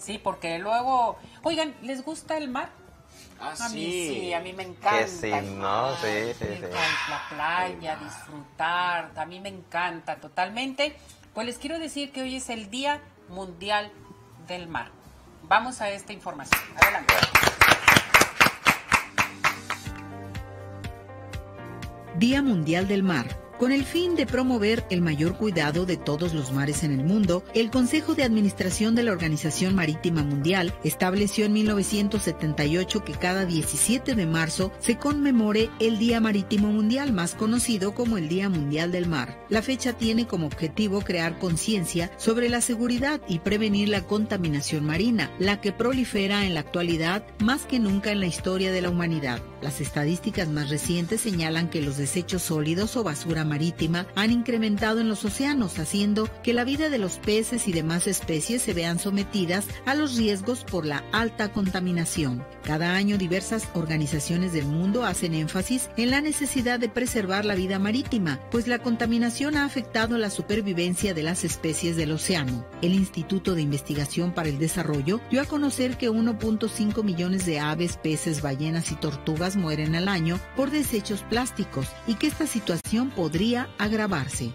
Sí, porque luego, oigan, ¿les gusta el mar? Ah, A mí sí. sí, a mí me encanta. Que sí, ¿no? Sí, sí, sí. La playa, disfrutar, a mí me encanta totalmente. Pues les quiero decir que hoy es el Día Mundial del Mar. Vamos a esta información. Adelante. Día Mundial del Mar. Con el fin de promover el mayor cuidado de todos los mares en el mundo, el Consejo de Administración de la Organización Marítima Mundial estableció en 1978 que cada 17 de marzo se conmemore el Día Marítimo Mundial, más conocido como el Día Mundial del Mar. La fecha tiene como objetivo crear conciencia sobre la seguridad y prevenir la contaminación marina, la que prolifera en la actualidad más que nunca en la historia de la humanidad. Las estadísticas más recientes señalan que los desechos sólidos o basura marítima han incrementado en los océanos, haciendo que la vida de los peces y demás especies se vean sometidas a los riesgos por la alta contaminación. Cada año diversas organizaciones del mundo hacen énfasis en la necesidad de preservar la vida marítima, pues la contaminación ha afectado la supervivencia de las especies del océano. El Instituto de Investigación para el Desarrollo dio a conocer que 1.5 millones de aves, peces, ballenas y tortugas mueren al año por desechos plásticos y que esta situación podría podría agravarse.